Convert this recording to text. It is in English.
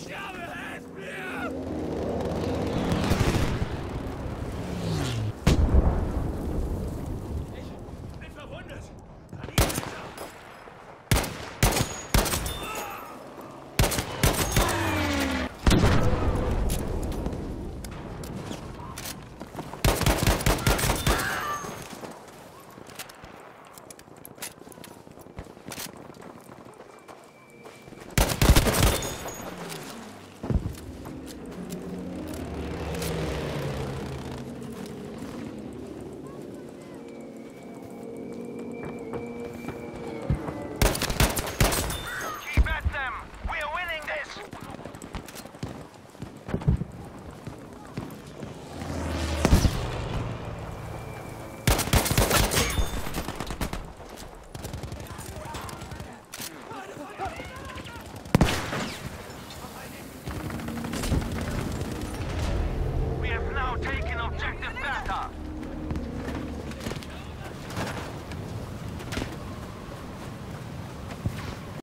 Ich habe